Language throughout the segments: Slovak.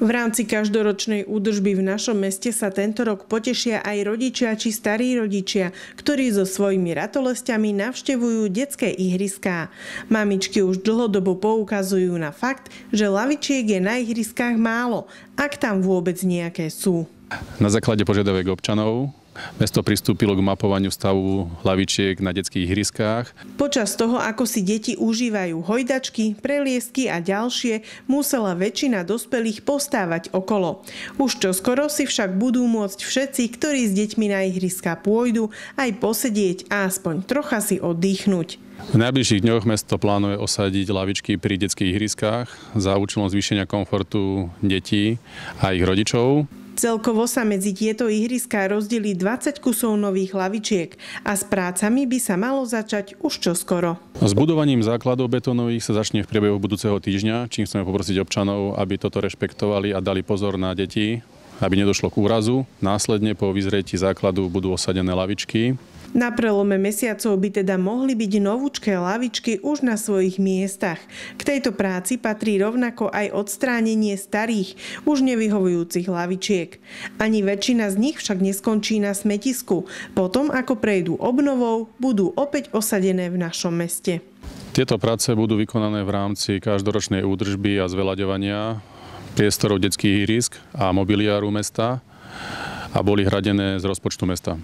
V rámci každoročnej údržby v našom meste sa tento rok potešia aj rodičia či starí rodičia, ktorí so svojimi ratolestiami navštevujú detské ihriská. Mamičky už dlhodobo poukazujú na fakt, že lavičiek je na ihriskách málo, ak tam vôbec nejaké sú. Na základe požiadavek občanov Mesto pristúpilo k mapovaniu stavu lavičiek na detských ihriskách. Počas toho, ako si deti užívajú hojdačky, preliesky a ďalšie, musela väčšina dospelých postávať okolo. Už čoskoro si však budú môcť všetci, ktorí s deťmi na ihriska pôjdu, aj posedieť a aspoň trocha si oddychnúť. V najbližších dňoch mesto plánuje osadiť lavičky pri detských ihriskách za účelom zvýšenia komfortu detí a ich rodičov. Celkovo sa medzi tieto ihriská rozdelí 20 kusov nových lavičiek a s prácami by sa malo začať už čoskoro. S budovaním základov betónových sa začne v priebehu budúceho týždňa, čím chceme poprosiť občanov, aby toto rešpektovali a dali pozor na deti, aby nedošlo k úrazu. Následne po vyzretí základu budú osadené lavičky na prelome mesiacov by teda mohli byť novúčké lavičky už na svojich miestach. K tejto práci patrí rovnako aj odstránenie starých, už nevyhovujúcich lavičiek. Ani väčšina z nich však neskončí na smetisku. Potom, ako prejdú obnovou, budú opäť osadené v našom meste. Tieto práce budú vykonané v rámci každoročnej údržby a zveľaďovania priestorov detských ihrisk a mobiliáru mesta a boli hradené z rozpočtu mesta.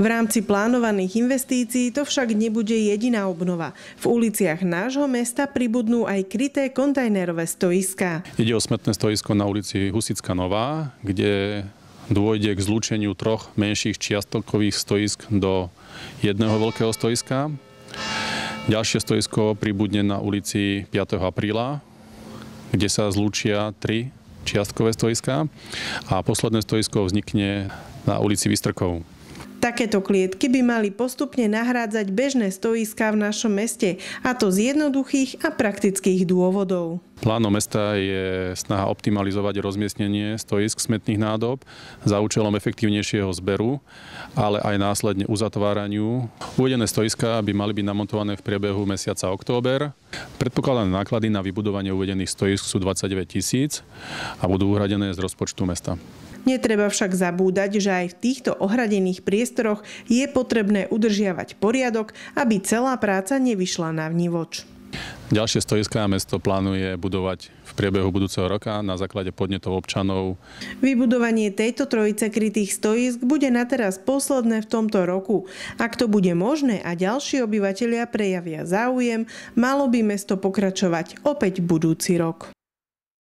V rámci plánovaných investícií to však nebude jediná obnova. V uliciach nášho mesta pribudnú aj kryté kontajnerové stoiská. Ide o smetné stoisko na ulici Husická Nová, kde dôjde k zlúčeniu troch menších čiastkových stoisk do jedného veľkého stoiska. Ďalšie stoisko pribudne na ulici 5. apríla, kde sa zlúčia tri čiastkové stoiska a posledné stoisko vznikne na ulici Vystrkov. Takéto klietky by mali postupne nahrádzať bežné stoiská v našom meste, a to z jednoduchých a praktických dôvodov. Plánom mesta je snaha optimalizovať rozmiestnenie stoisk smetných nádob za účelom efektívnejšieho zberu, ale aj následne uzatváraniu. Uvedené stoiská by mali byť namontované v priebehu mesiaca október. Predpokladané náklady na vybudovanie uvedených stoisk sú 29 tisíc a budú uhradené z rozpočtu mesta. Netreba však zabúdať, že aj v týchto ohradených priestoroch je potrebné udržiavať poriadok, aby celá práca nevyšla na vnívoč. Ďalšie stoiská mesto plánuje budovať v priebehu budúceho roka na základe podnetov občanov. Vybudovanie tejto trojice krytých stoisk bude na teraz posledné v tomto roku. Ak to bude možné a ďalší obyvateľia prejavia záujem, malo by mesto pokračovať opäť budúci rok.